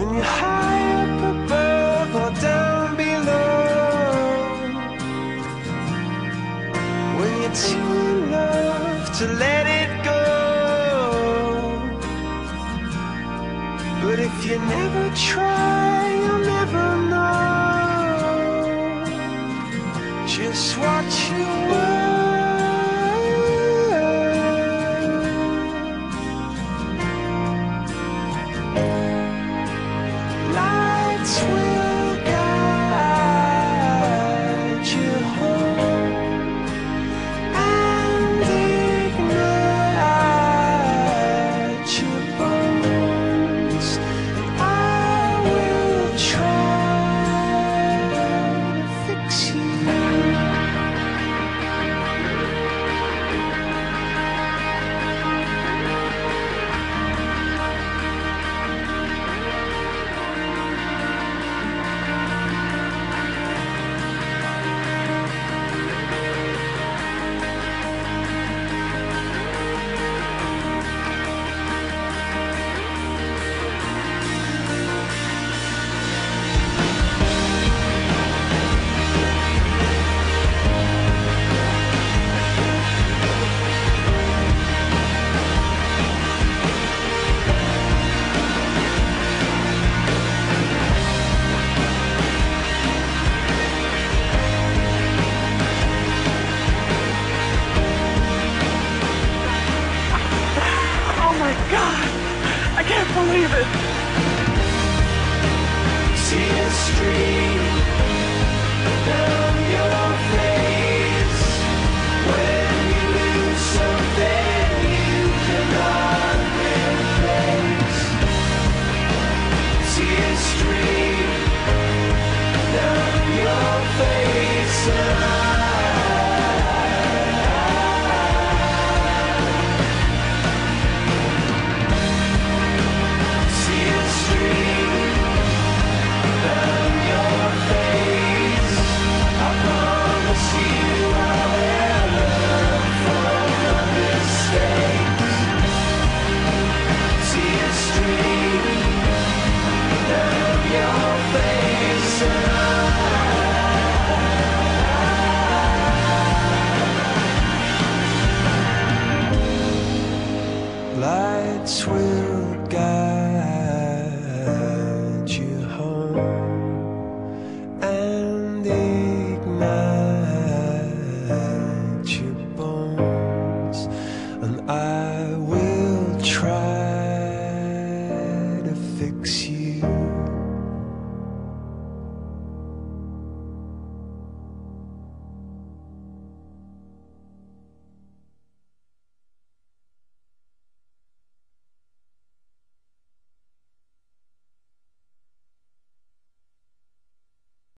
When you're high up above or down below When you're too loved to let it go. But if you never try, you'll never know. Just watch you were. My god! I can't believe it! Down